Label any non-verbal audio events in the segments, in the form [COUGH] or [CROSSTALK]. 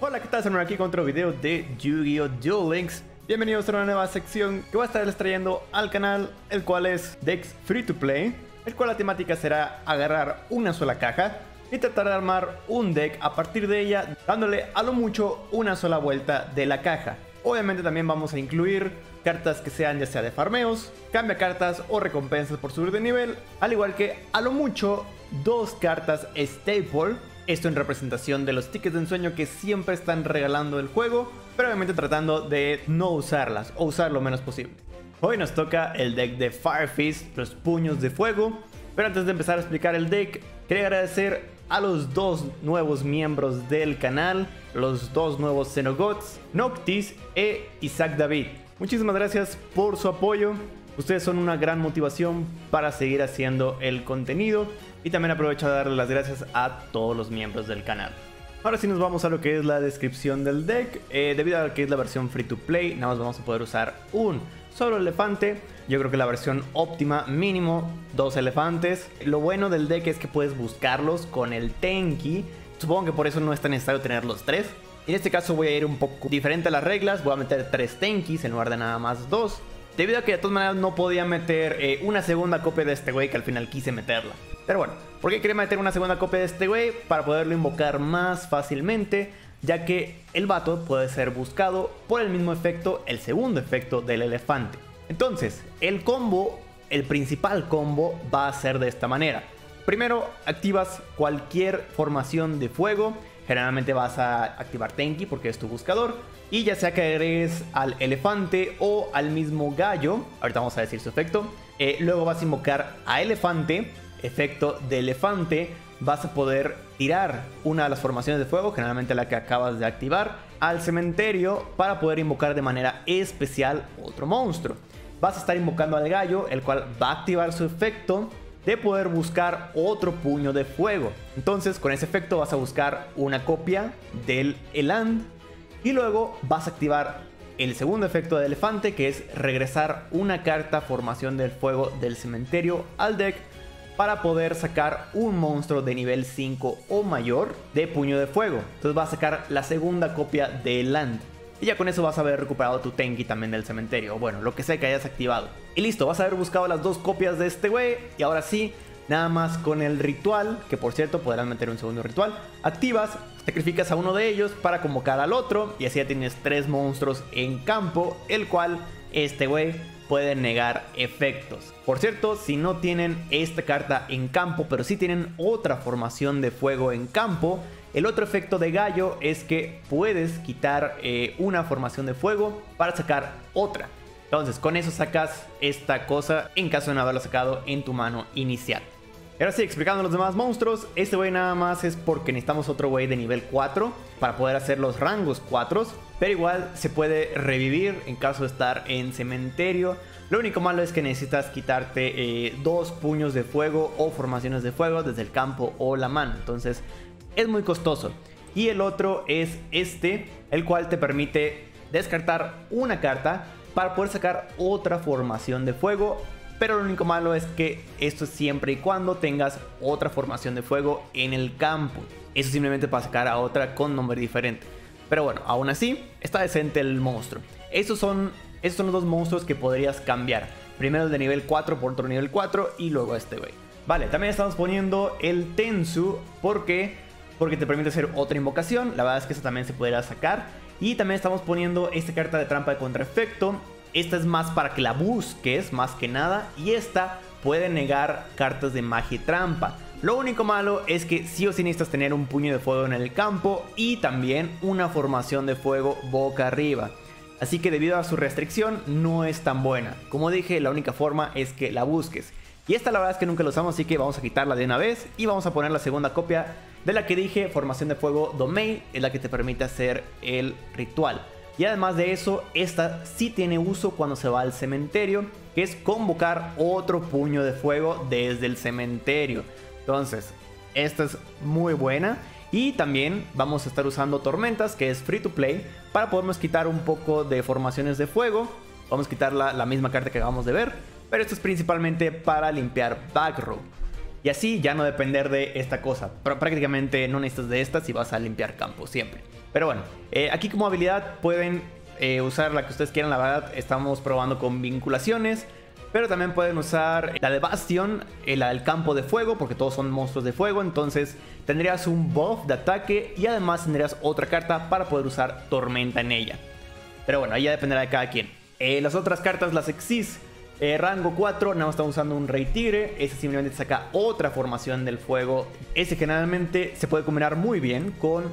Hola, ¿qué tal? Soy aquí con otro video de Yu-Gi-Oh! Duel Links. Bienvenidos a una nueva sección que voy a estarles trayendo al canal, el cual es Dex Free to Play, el cual la temática será agarrar una sola caja y tratar de armar un deck a partir de ella, dándole a lo mucho una sola vuelta de la caja. Obviamente también vamos a incluir cartas que sean ya sea de farmeos, cambia cartas o recompensas por subir de nivel, al igual que a lo mucho dos cartas staple esto en representación de los tickets de ensueño que siempre están regalando el juego, pero obviamente tratando de no usarlas o usar lo menos posible. Hoy nos toca el deck de Firefist, los puños de fuego, pero antes de empezar a explicar el deck, quería agradecer a los dos nuevos miembros del canal, los dos nuevos Xenogods, Noctis e Isaac David. Muchísimas gracias por su apoyo, ustedes son una gran motivación para seguir haciendo el contenido y también aprovecho de darle las gracias a todos los miembros del canal. Ahora sí nos vamos a lo que es la descripción del deck. Eh, debido a que es la versión free to play, nada más vamos a poder usar un solo elefante. Yo creo que la versión óptima, mínimo dos elefantes. Lo bueno del deck es que puedes buscarlos con el Tenki. Supongo que por eso no es tan necesario tener los tres. En este caso voy a ir un poco diferente a las reglas. Voy a meter tres Tenkis en lugar de nada más dos. Debido a que de todas maneras no podía meter eh, una segunda copia de este güey que al final quise meterla. Pero bueno, ¿por qué quería meter una segunda copia de este güey? Para poderlo invocar más fácilmente, ya que el vato puede ser buscado por el mismo efecto, el segundo efecto del elefante. Entonces, el combo, el principal combo va a ser de esta manera. Primero, activas cualquier formación de fuego. Generalmente vas a activar Tenki porque es tu buscador. Y ya sea que agregues al elefante o al mismo gallo, ahorita vamos a decir su efecto. Eh, luego vas a invocar a elefante efecto de elefante, vas a poder tirar una de las formaciones de fuego, generalmente la que acabas de activar, al cementerio para poder invocar de manera especial otro monstruo. Vas a estar invocando al gallo, el cual va a activar su efecto de poder buscar otro puño de fuego. Entonces, con ese efecto vas a buscar una copia del Eland y luego vas a activar el segundo efecto de elefante, que es regresar una carta formación del fuego del cementerio al deck para poder sacar un monstruo de nivel 5 o mayor de puño de fuego. Entonces vas a sacar la segunda copia de Land. Y ya con eso vas a haber recuperado tu Tenki también del cementerio. Bueno, lo que sea que hayas activado. Y listo, vas a haber buscado las dos copias de este güey. Y ahora sí, nada más con el ritual, que por cierto podrás meter un segundo ritual. Activas, sacrificas a uno de ellos para convocar al otro. Y así ya tienes tres monstruos en campo. El cual este güey pueden negar efectos. Por cierto, si no tienen esta carta en campo, pero si tienen otra formación de fuego en campo, el otro efecto de gallo es que puedes quitar eh, una formación de fuego para sacar otra. Entonces, con eso sacas esta cosa en caso de no haberlo sacado en tu mano inicial. Ahora sí, explicando los demás monstruos, este güey nada más es porque necesitamos otro güey de nivel 4 para poder hacer los rangos 4, pero igual se puede revivir en caso de estar en cementerio. Lo único malo es que necesitas quitarte eh, dos puños de fuego o formaciones de fuego desde el campo o la mano, entonces es muy costoso. Y el otro es este, el cual te permite descartar una carta para poder sacar otra formación de fuego pero lo único malo es que esto es siempre y cuando tengas otra formación de fuego en el campo. Eso simplemente para sacar a otra con nombre diferente. Pero bueno, aún así, está decente el monstruo. Estos son, estos son los dos monstruos que podrías cambiar. Primero el de nivel 4 por otro nivel 4 y luego este güey. Vale, también estamos poniendo el Tensu. ¿Por qué? Porque te permite hacer otra invocación. La verdad es que esa también se podría sacar. Y también estamos poniendo esta carta de trampa de contraefecto. Esta es más para que la busques, más que nada. Y esta puede negar cartas de magia y trampa. Lo único malo es que sí o sí necesitas tener un puño de fuego en el campo y también una formación de fuego boca arriba. Así que debido a su restricción no es tan buena. Como dije, la única forma es que la busques. Y esta la verdad es que nunca la usamos, así que vamos a quitarla de una vez y vamos a poner la segunda copia de la que dije, formación de fuego domain, es la que te permite hacer el ritual. Y además de eso, esta sí tiene uso cuando se va al cementerio, que es convocar otro puño de fuego desde el cementerio. Entonces, esta es muy buena. Y también vamos a estar usando tormentas, que es free to play, para podernos quitar un poco de formaciones de fuego. Vamos a quitar la, misma carta que acabamos de ver, pero esto es principalmente para limpiar back row. Y así ya no depender de esta cosa. Pero prácticamente no necesitas de esta si vas a limpiar campo siempre. Pero bueno, eh, aquí como habilidad pueden eh, usar la que ustedes quieran, la verdad estamos probando con vinculaciones. Pero también pueden usar la de Bastion, eh, la del campo de fuego, porque todos son monstruos de fuego. Entonces tendrías un buff de ataque y además tendrías otra carta para poder usar tormenta en ella. Pero bueno, ahí ya dependerá de cada quien. las otras cartas, las Exis, rango 4, nada estamos usando un Rey Tigre. Ese simplemente saca otra formación del fuego. Ese generalmente se puede combinar muy bien con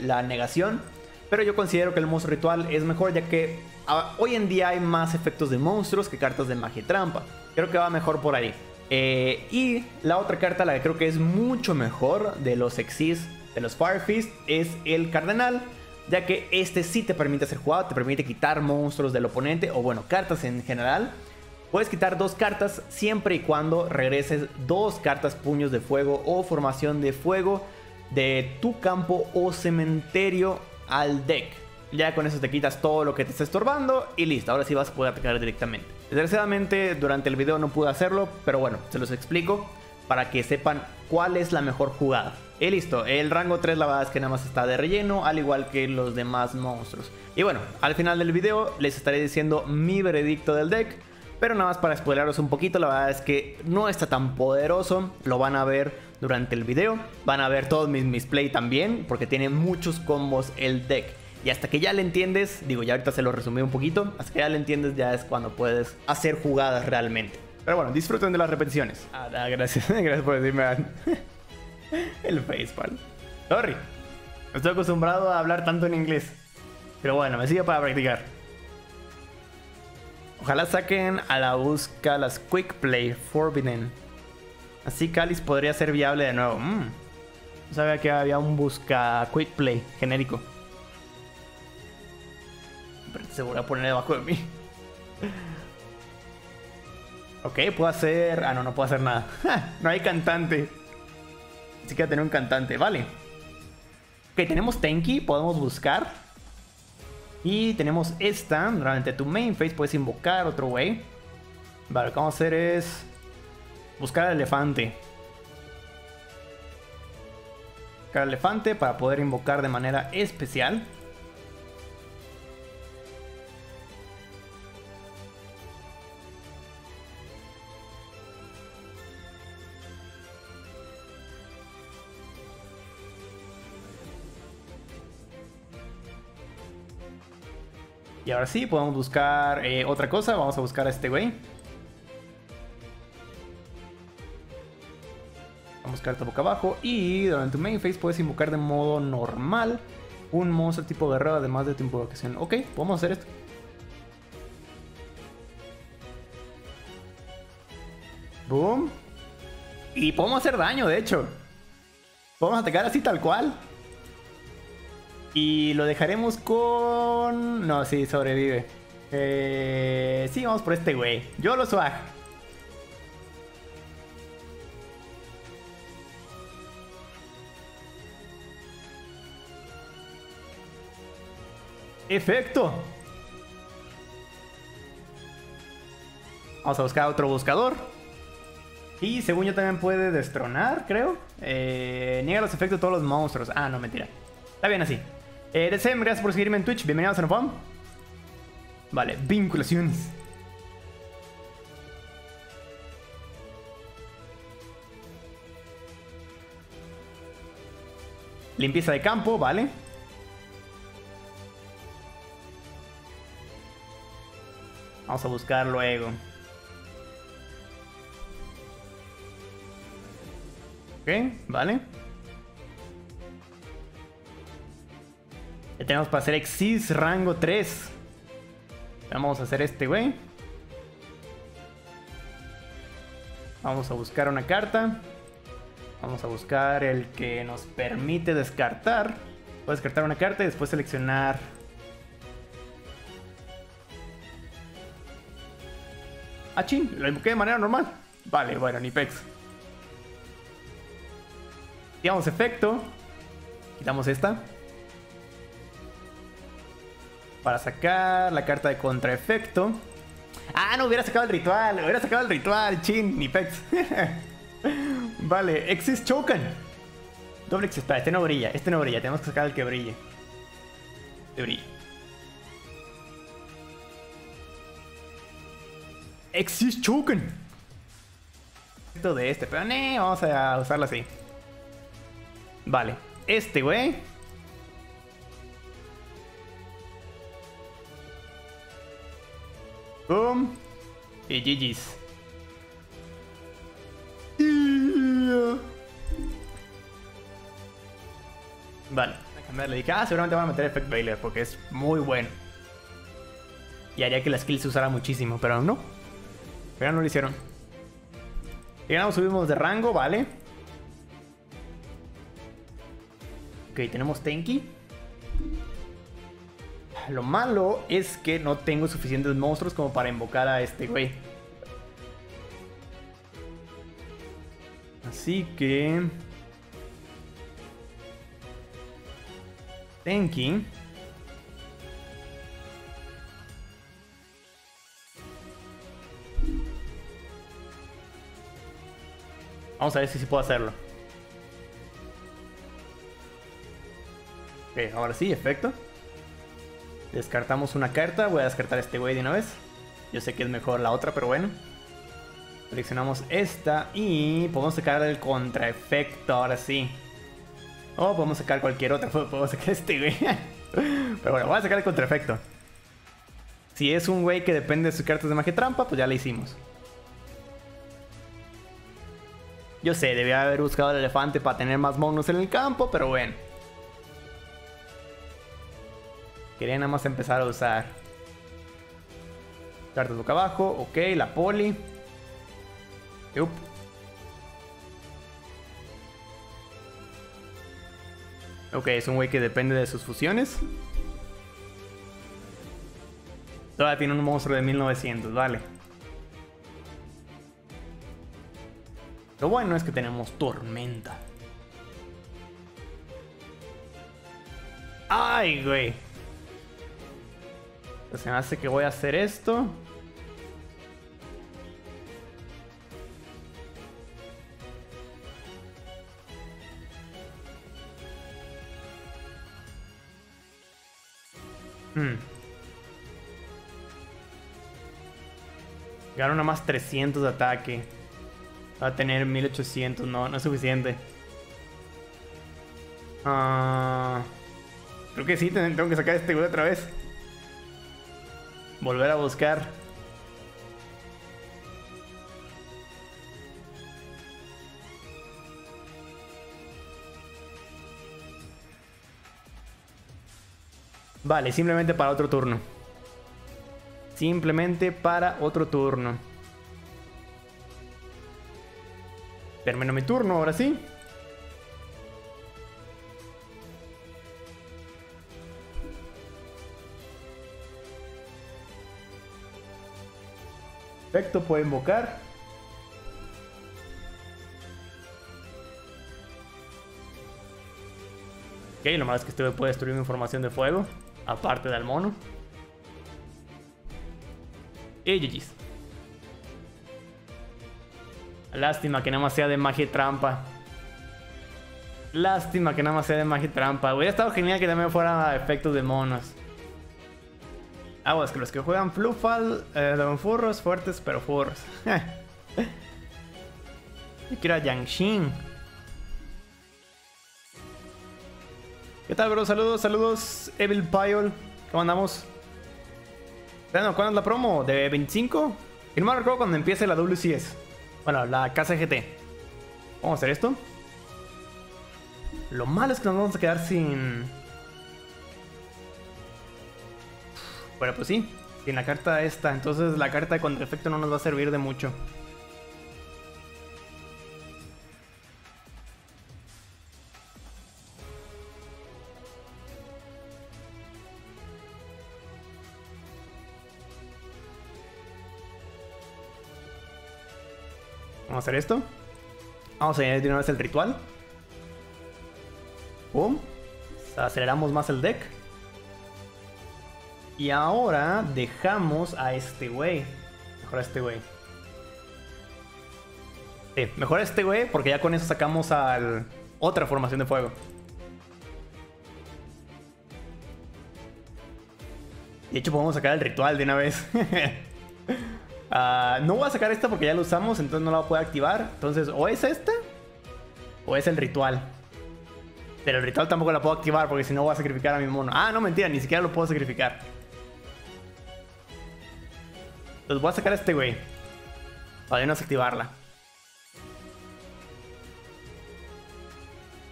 la negación pero yo considero que el monstruo ritual es mejor ya que ah, hoy en día hay más efectos de monstruos que cartas de magia y trampa. Creo que va mejor por ahí. Eh, y la otra carta, la que creo que es mucho mejor de los Exis, de los Firefist, es el Cardenal. Ya que este sí te permite hacer jugado, te permite quitar monstruos del oponente, o bueno, cartas en general. Puedes quitar dos cartas siempre y cuando regreses dos cartas puños de fuego o formación de fuego de tu campo o cementerio al deck. Ya con eso te quitas todo lo que te está estorbando y listo, ahora sí vas a poder atacar directamente. Desgraciadamente durante el video no pude hacerlo, pero bueno, se los explico para que sepan cuál es la mejor jugada. Y listo, el rango 3 la verdad es que nada más está de relleno, al igual que los demás monstruos. Y bueno, al final del video les estaré diciendo mi veredicto del deck. Pero nada más para spoileros un poquito, la verdad es que no está tan poderoso. Lo van a ver durante el video. Van a ver todos mis misplay también, porque tiene muchos combos el deck. Y hasta que ya le entiendes, digo, ya ahorita se lo resumí un poquito, hasta que ya le entiendes ya es cuando puedes hacer jugadas realmente. Pero bueno, disfruten de las repeticiones. Ah, gracias, [LAUGHS] gracias por decirme [LAUGHS] el facepalm. Sorry, estoy acostumbrado a hablar tanto en inglés. Pero bueno, me sigue para practicar. Ojalá saquen a la busca las Quick Play Forbidden. Así Calis podría ser viable de nuevo. Mm. No sabía que había un busca quick play genérico. Pero se voy a poner debajo de mí. [LAUGHS] ok, puedo hacer... Ah, no, no puedo hacer nada. [LAUGHS] no hay cantante. Así que tener un cantante. Vale. Ok, tenemos Tenki. Podemos buscar. Y tenemos esta. Durante tu main phase puedes invocar otro way. Vale, lo que vamos a hacer es... Buscar al elefante. Buscar al elefante para poder invocar de manera especial. Y ahora sí, podemos buscar eh, otra cosa. Vamos a buscar a este güey. carta boca abajo. Y durante tu main phase puedes invocar de modo normal un monstruo tipo guerrero además de tu invocación. Ok, podemos hacer esto. Boom. Y podemos hacer daño, de hecho. Podemos atacar así tal cual. Y lo dejaremos con... No, sí, sobrevive. Eh... Sí, vamos por este güey. Yo lo swag. Efecto. Vamos a buscar otro buscador. Y según yo también puede destronar, creo. Eh, niega los efectos de todos los monstruos. Ah, no, mentira. Está bien así. Eh, gracias por seguirme en Twitch. Bienvenidos a Nopom. Vale, vinculaciones. Limpieza de campo, vale. Vamos a buscar luego. Ok, vale. Tenemos para hacer Exis rango 3. Vamos a hacer este, güey. Vamos a buscar una carta. Vamos a buscar el que nos permite descartar. Puedo descartar una carta y después seleccionar Ah, ching, lo invoqué de manera normal. Vale, bueno, ni pex. Quitamos efecto. Quitamos esta. Para sacar la carta de contraefecto. Ah, no, hubiera sacado el ritual. Hubiera sacado el ritual, chin, ni pex. [LAUGHS] vale, Exis Choken. Doble Exis. Este no brilla. Este no brilla. Tenemos que sacar el que brille. de brillo. Exist Choken. Esto de este, pero no, vamos a usarlo así. Vale, este güey. Boom. Y GG's. Vale, le dije, ah, seguramente van a meter Effect Baylor porque es muy bueno. Y haría que la skill se usara muchísimo, pero no. Pero no lo hicieron. Llegamos, subimos de rango, vale. Ok, tenemos Tenki. Lo malo es que no tengo suficientes monstruos como para invocar a este güey. Así que... Tenki. Vamos a ver si se puede hacerlo. Ok, ahora sí, efecto. Descartamos una carta. Voy a descartar este güey de una vez. Yo sé que es mejor la otra, pero bueno. Seleccionamos esta y podemos sacar el contraefecto ahora sí. O podemos sacar cualquier otra. [LAUGHS] Podemos sacar este güey. [LAUGHS] Pero bueno, voy a sacar el contraefecto. Si es un güey que depende de sus cartas de magia trampa, pues ya le hicimos. Yo sé, debía haber buscado el elefante para tener más monos en el campo, pero bueno. Quería nada más empezar a usar. Cartas boca abajo, ok, la poli. Ok, es un güey que depende de sus fusiones. Todavía tiene un monstruo de 1900, vale. Lo bueno es que tenemos tormenta. ¡Ay, güey! Se me hace que voy a hacer esto. Hmm. Gana más 300 de ataque. Va a tener 1800. No, no es suficiente. Ah, creo que sí, tengo que sacar este güey otra vez. Volver a buscar. Vale, simplemente para otro turno. Simplemente para otro turno. Termino mi turno, ahora sí. Perfecto, puede invocar. Ok, lo malo es que este puede destruir información de fuego aparte del mono. Y GG's. Lástima que nada más sea de magia trampa. Lástima que nada más sea de magia trampa. Hubiera estado genial que también fuera efectos de monos. Ah, es que los que juegan Flufal eh, furros fuertes, pero furros. [LAUGHS] Yo quiero a Yangshin. ¿Qué tal, bro? Saludos, saludos, Evil Pyol. ¿Cómo andamos? Bueno, ¿cuándo es la promo? ¿De 25? Y no me recuerdo cuando empiece la WCS. Bueno, la casa GT. Vamos a hacer esto. Lo malo es que nos vamos a quedar sin... Bueno, pues sí. Sin la carta esta. Entonces la carta de contraefecto no nos va a servir de mucho. Vamos a hacer esto. Vamos a añadir de una vez el ritual. Boom. Aceleramos más el deck. Y ahora dejamos a este güey. Mejor a este güey. Sí, mejor a este güey porque ya con eso sacamos a otra formación de fuego. De hecho, podemos sacar el ritual de una vez. [LAUGHS] Ah, no voy a sacar esta porque ya lo usamos, entonces no la voy a poder activar. Entonces, o es esta, o es el ritual. Pero el ritual tampoco la puedo activar porque si no voy a sacrificar a mi mono. Ah, no, mentira, ni siquiera lo puedo sacrificar. Entonces voy a sacar a este güey. Para no activarla.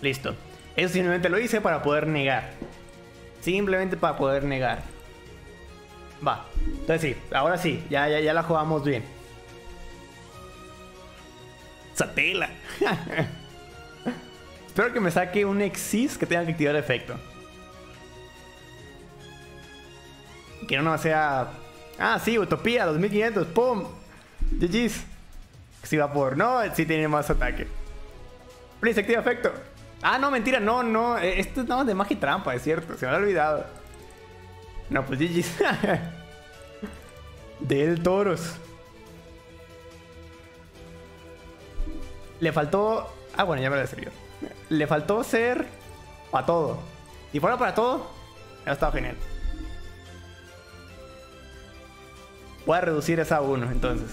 Listo. Eso simplemente lo hice para poder negar. Simplemente para poder negar. Va. Entonces sí, ahora sí, ya, ya, ya la jugamos bien. Satela. [LAUGHS] Espero que me saque un Exis que tenga que activar efecto. Que no sea... Ah, sí, Utopía, 2500, ¡pum! GG's. Si va por... No, sí tiene más ataque. Please, activa efecto. Ah, no, mentira, no, no. Eh, esto es nada de magia y trampa, es cierto. Se me ha olvidado. No, pues GG's. [LAUGHS] Del Toros. Le faltó... Ah, bueno, ya me lo he Le faltó ser para todo. Si fuera para todo, ha estado genial. Voy a reducir esa a 1, entonces.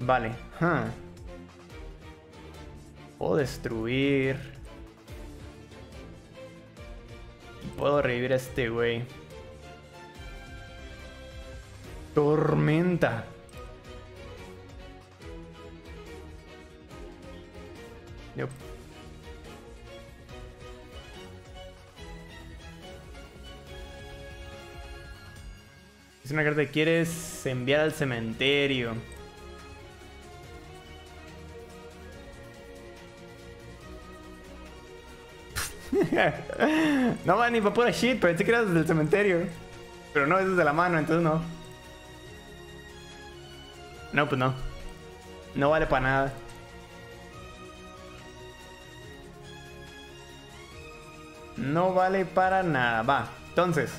Vale. Puedo destruir. Puedo revivir a este güey. Tormenta. Es una carta que quieres enviar al cementerio. [LAUGHS] no va ni para pura shit, pensé que era desde el cementerio. Pero no, es desde la mano, entonces no. No, pues no. No vale para nada. No vale para nada. Va, entonces.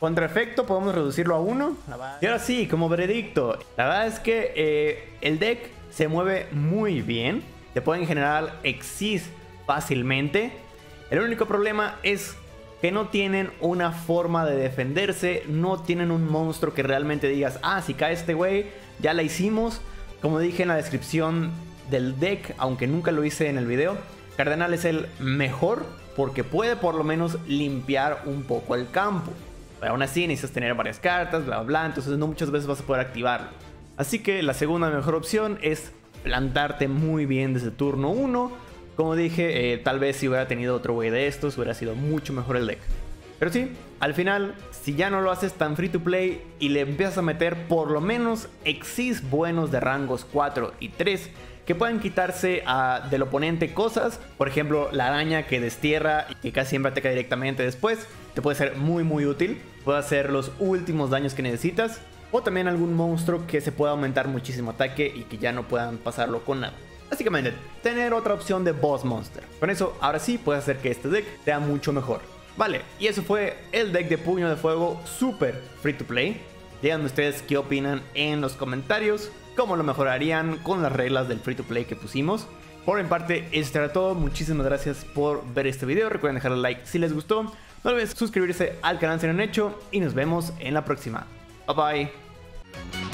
Contra efecto podemos reducirlo a 1. Y ahora sí, como veredicto. La verdad es que eh, el deck se mueve muy bien. Se pueden generar exis fácilmente. El único problema es que no tienen una forma de defenderse, no tienen un monstruo que realmente digas, ah, si cae este güey, ya la hicimos. Como dije en la descripción del deck, aunque nunca lo hice en el video, Cardenal es el mejor porque puede por lo menos limpiar un poco el campo. Aún así necesitas tener varias cartas, bla bla, entonces no muchas veces vas a poder activarlo. Así que la segunda mejor opción es plantarte muy bien desde turno 1 como dije, eh, tal vez si hubiera tenido otro güey de estos, hubiera sido mucho mejor el deck. Pero sí, al final, si ya no lo haces tan free to play y le empiezas a meter por lo menos exis buenos de rangos 4 y 3, que puedan quitarse del oponente cosas, por ejemplo la araña que destierra y que casi siempre ataca directamente después, te puede ser muy muy útil, puede hacer los últimos daños que necesitas, o también algún monstruo que se pueda aumentar muchísimo ataque y que ya no puedan pasarlo con nada. Básicamente, tener otra opción de Boss Monster. Con eso, ahora sí puedes hacer que este deck sea mucho mejor. Vale, y eso fue el deck de Puño de Fuego super free to play. Díganme ustedes qué opinan en los comentarios, cómo lo mejorarían con las reglas del free to play que pusimos. Por mi parte, esto era todo. Muchísimas gracias por ver este video. Recuerden dejarle like si les gustó. No olviden suscribirse al canal si no han hecho. Y nos vemos en la próxima. Bye bye.